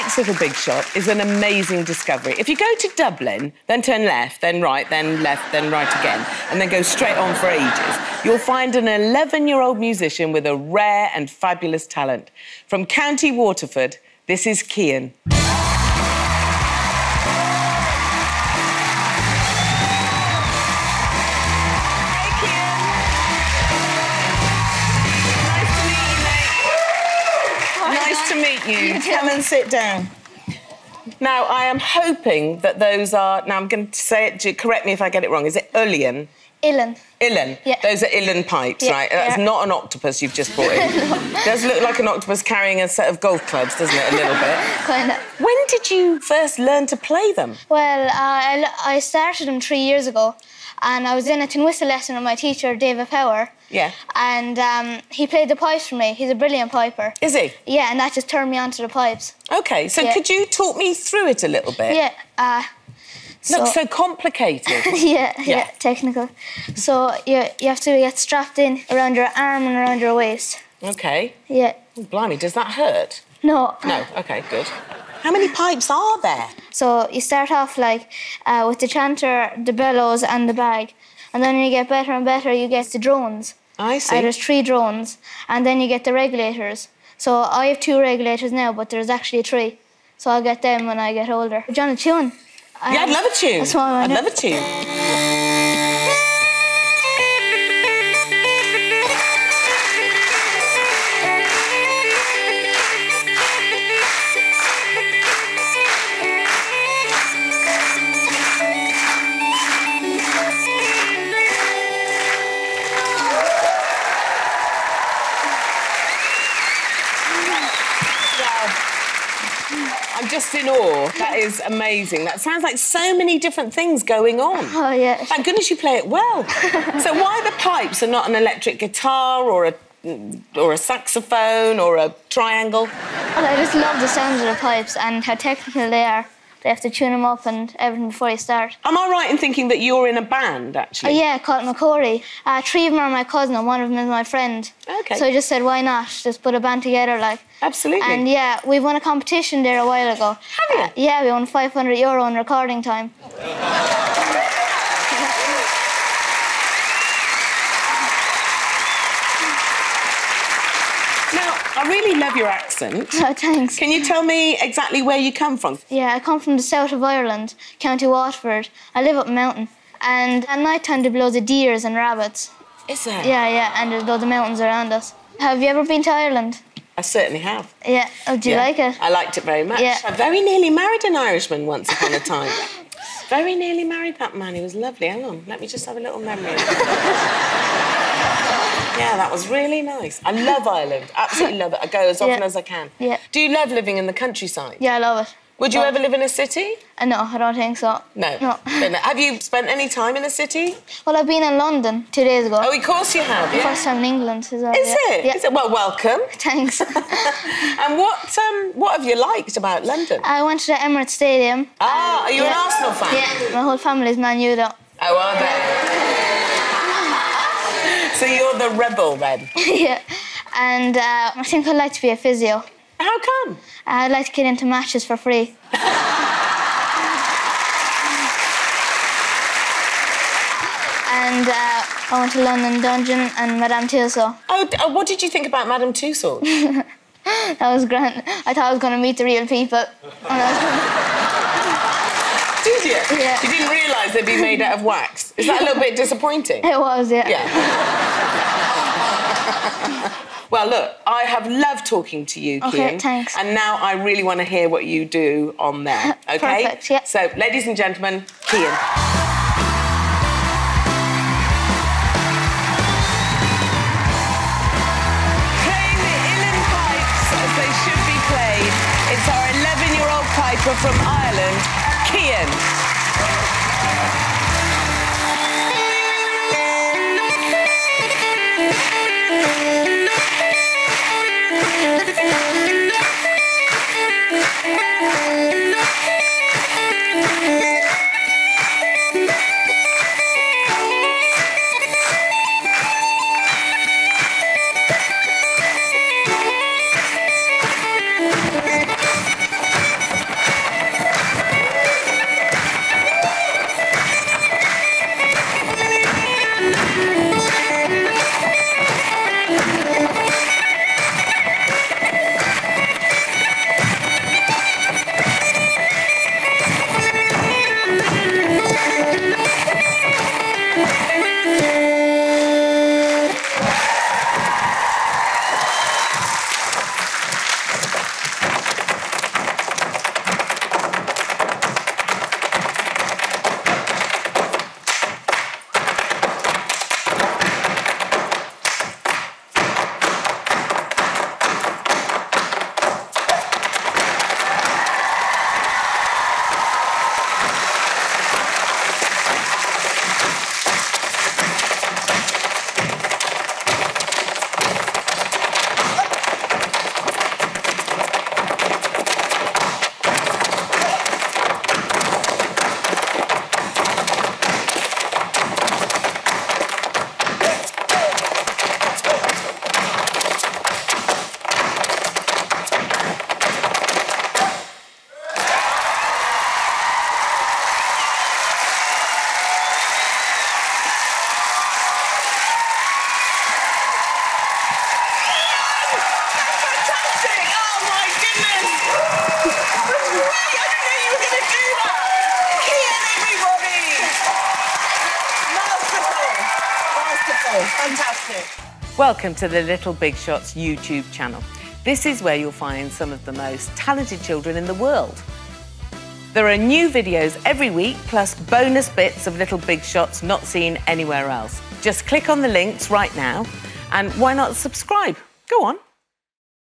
next little big shot is an amazing discovery. If you go to Dublin, then turn left, then right, then left, then right again, and then go straight on for ages, you'll find an 11 year old musician with a rare and fabulous talent. From County Waterford, this is Cian. Meet you. You Come and sit down. Now, I am hoping that those are. Now, I'm going to say it. Correct me if I get it wrong. Is it Ulian? Ilan. Ulan. Yeah. Those are Ulan pipes, Yeah, right? That's yeah. not an octopus you've just brought in. Does look like an octopus carrying a set of golf clubs, doesn't it? A little bit. Kind of. When did you first learn to play them? Well, uh, I, I started them three years ago, and I was in a tin whistle lesson with my teacher, David Power. Yeah. And um, he played the pipes for me. He's a brilliant piper. Is he? Yeah, and that just turned me onto the pipes. Okay, so Yeah. could you talk me through it a little bit? Yeah. Uh, Looks so complicated. yeah, yeah, Yeah. technical. So you you have to get strapped in around your arm and around your waist. okay. Yeah. Oh, blimey, does that hurt? No. No. Okay, good. How many pipes are there? So you start off like uh, with the chanter, the bellows, and the bag, and then you get better and better. You get the drones. I Uh, see. there's three drones, and then you get the regulators. So I have two regulators now, but there's actually three. So I'll get them when I get older. John a tune. Yeah, I'd love a tune. That's what I I'd love a tune. I'm just in awe. That is amazing. That sounds like so many different things going on. Oh yeah. Thank goodness you play it well. so why the pipes and not an electric guitar or a or a saxophone or a triangle? Well, I just love the sounds of the pipes and how technical they are. They have to tune them up and everything before you start. Am I right in thinking that you're in a band Oh, actually? yeah, called McCory. Uh, three of them are my cousin and one of them is my friend. Okay. So I just said, why not? Just put a band together, like. Absolutely. And yeah, we won a competition there a while ago. Have you? Uh, yeah, we won 500 euro in recording time. Now, I really love your accent. Oh, thanks. Can you tell me exactly where you come from? Yeah, I come from the south of Ireland, County Waterford. I live up a mountain. And at night time there be loads of deers and rabbits. Is there? Yeah, yeah, and there's loads of mountains around us. Have you ever been to Ireland? I certainly have. Yeah. Oh, do you Yeah. like it? I liked it very much. Yeah. I very nearly married an Irishman once upon a time. very nearly married that man. He was lovely. Hang on, let me just have a little memory. yeah, that was really nice. I love Ireland. Absolutely love it. I go as often Yeah. as I can. Yeah. Do you love living in the countryside? Yeah, I love it. Would you Love- ever live in a city? Uh, no, I don't think so. No. No. Have you spent any time in a city? Well, I've been in London two days ago. Oh, of course you have. Yeah. First time in England as well. Is yeah. it? Yeah. Is it? Well, welcome. Thanks. and what um, what have you liked about London? I went to the Emirates Stadium. ah, are you an. Arsenal fan? Yeah, my whole family's Man U though. Oh, are they? So you're the rebel then? yeah. And uh, I think I'd like to be a physio. How come? I'd like to get into matches for free. and uh, I went to London Dungeon and Madame Tussauds. Oh, uh, what did you think about Madame Tussauds? That was grand. I thought I was going to meet the real people. And I was- did you? Yeah. You didn't realise they'd be made out of wax. Is that a little bit disappointing? it was, yeah. Yeah. well, look, I have loved talking to you, Okay, Cian. thanks. And now I really want to hear what you do on there. Okay? Perfect, yeah. So, ladies and gentlemen, Cian. Playing the Uilleann Welcome to the Little Big Shots YouTube channel. This is where you'll find some of the most talented children in the world. There are new videos every week, plus bonus bits of Little Big Shots not seen anywhere else. Just click on the links right now, and why not subscribe? Go on.